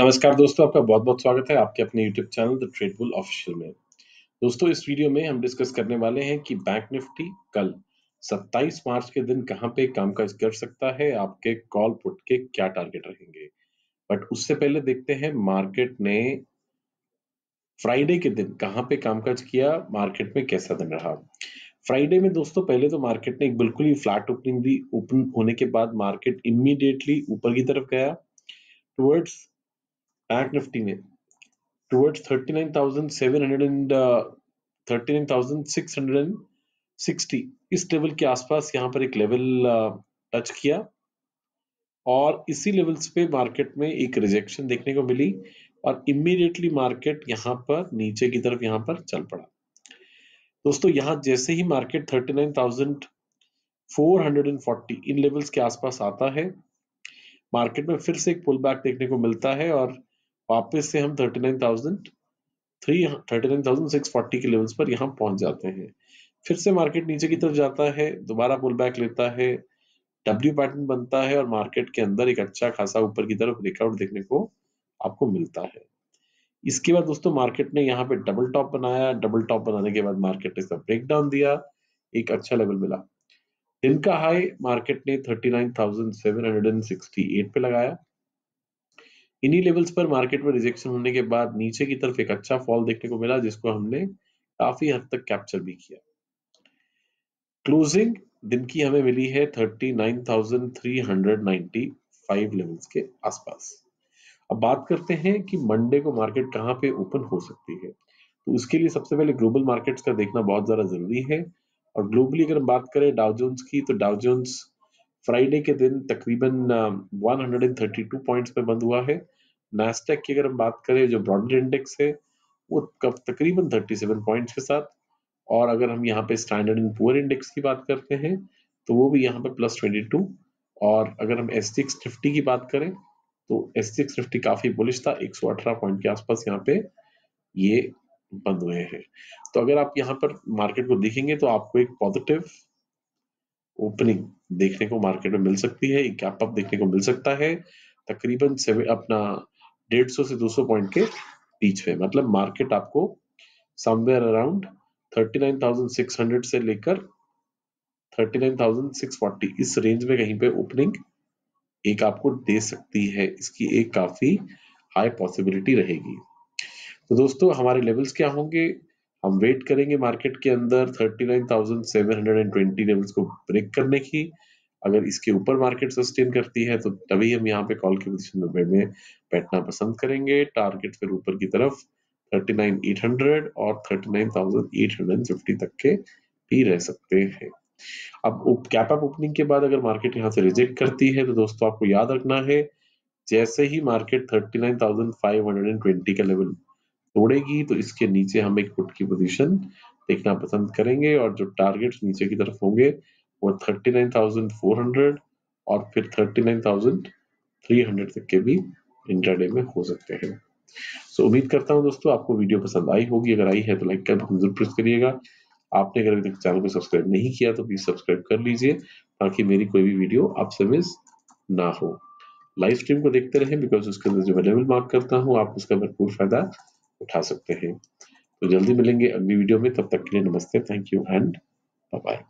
नमस्कार दोस्तों, आपका बहुत बहुत स्वागत है आपके अपने YouTube channel The Trade Bull Official में। दोस्तों, इस वीडियो में हम डिस्कस करने वाले हैं कि बैंक निफ्टी कल 27 मार्च के दिन कहाँ पे कामकाज कर सकता है, आपके कॉल पुट के क्या टारगेट रहेंगे। बट उससे पहले देखते हैं मार्केट ने फ्राइडे के दिन कहाँ पे कामकाज किया मार्केट में कैसा दिन रहा। फ्राइडे में दोस्तों, पहले तो मार्केट ने एक बिल्कुल ही फ्लैट ओपनिंग दी ओपन होने के बाद मार्केट इमीडिएटली ऊपर की तरफ़ गया। टुवर्ड्स बैंक निफ्टी में टुवर्ड्स 39,700 एंड 39,660 इस लेवल के आसपास यहाँ पर एक लेवल टच uh, किया और इसी लेवल्स पे मार्केट में एक रिजेक्शन देखने को मिली और इमीडिएटली मार्केट यहाँ पर नीचे की तरफ़ यहाँ पर चल पड़ा। दोस्तों यहाँ जैसे ही मार्केट 39,440 इन लेवल्स के आसपास आता है मार्केट में फिर से एक पुल बैक देखने को मिलता है और वापस से हम 39,000 39,640 के लेवल्स पर यहाँ पहुँच जाते हैं। फिर से मार्केट नीचे की तरफ़ जाता है दोबारा पुल बैक लेता है डब्ल्यू पैटर्न बनता है और मार्केट के अंदर एक अच्छा खासा ऊपर की तरफ़ ब्रेकआउट देखने को आपको मिलता है। इसके बाद दोस्तों मार्केट ने यहाँ पे डबल टॉप बनाया। डबल टॉप बनाने के बाद मार्केट ने इसका ब्रेक डाउन दिया। एक अच्छा लेवल मिला। दिन का हाई मार्केट ने 39,768 पे लगाया। इन्हीं लेवल्स पर मार्केट में रिजेक्शन होने के बाद नीचे की तरफ़ एक अच्छा फॉल देखने को मिला जिसको हमने काफ़ी हद तक कैप्चर भी किया। क्लोजिंग दिन की हमें मिली है 39,395 लेवल्स के आसपास। अब बात करते हैं कि मंडे को मार्केट कहाँ पे ओपन हो सकती है। तो उसके लिए सबसे पहले ग्लोबल मार्केट्स का देखना बहुत ज़्यादा ज़रूरी है। और ग्लोबली अगर बात करें डाउजोन्स की तो डाउजोन्स फ्राइडे के दिन तकरीबन 132 पॉइंट्स पे बंद हुआ है। नास्टेक की अगर हम बात करें, जो ब्रॉडर इंडेक्स है, वो कब, तकरीबन 37 पॉइंट्स के साथ। और अगर हम यहाँ पे स्टैंडर्ड एंड पुअर इंडेक्स की बात करते हैं तो वो भी यहाँ पे प्लस 22 और अगर हम एस टी निफ्टी की बात करें तो एस टी निफ्टी काफ़ी बुलिश था 118 पॉइंट के आसपास यहाँ पे ये बंद हुए हैं। तो अगर आप यहाँ पर मार्केट को देखेंगे तो आपको एक पॉजिटिव ओपनिंग देखने को मार्केट में मिल सकती है, एक गैप अप देखने को मिल सकता है। तकरीबन अपना डेढ़ सौ से दो सौ पॉइंट के बीच में मतलब मार्केट आपको somewhere around thirty nine thousand six hundred से लेकर thirty nine thousand six forty इस रेंज में कहीं पे ओपनिंग एक आपको दे सकती है। इसकी एक काफ़ी हाई पॉसिबिलिटी रहेगी। तो दोस्तों, हमारे लेवल्स क्या होंगे? हम वेट करेंगे मार्केट के अंदर 39,720 लेवल्स को ब्रेक करने की। अगर इसके ऊपर मार्केट सस्टेन करती है तो तभी हम यहाँ पे कॉल की पोजीशन में बैठना पसंद करेंगे। टारगेट फिर ऊपर की तरफ़ 39,800 और 39,850 तक के भी रह सकते हैं। अब कैप अप ओपनिंग के बाद अगर मार्केट यहाँ से रिजेक्ट करती है तो दोस्तों आपको याद रखना है जैसे ही मार्केट 39,520 का लेवल तोड़ेगी तो इसके नीचे हम एक पुट की पोजीशन देखना पसंद करेंगे और जो टारगेट्स नीचे की तरफ़ होंगे वो 39,400 और फिर 39,300 तक के भी इंटरडे में हो सकते हैं। सो so, उम्मीद करता हूँ दोस्तों आपको वीडियो पसंद आई होगी। अगर आई है तो लाइक कर ज़रूर प्रेस करिएगा। आपने अगर अभी तक चैनल को सब्सक्राइब नहीं किया तो प्लीज़ सब्सक्राइब कर लीजिए ताकि मेरी कोई भी वीडियो आपसे मिस ना हो। लाइव स्ट्रीम को देखते रहें बिकॉज़ उसके अंदर जो अवेलेबल मार्क करता हूँ आप उसका भरपूर फ़ायदा उठा सकते हैं। तो जल्दी मिलेंगे अगली वीडियो में, तब तक के लिए नमस्ते थैंक यू एंड बाय